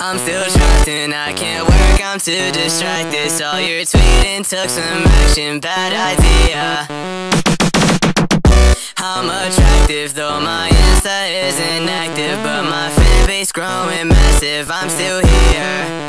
I'm still trapped and I can't work, I'm too distracted. Saw your tweet and took some action, bad idea. I'm attractive though my Insta isn't active But my fan base growing massive, I'm still here.